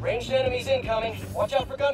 Ranged enemies incoming. Watch out for gunfire.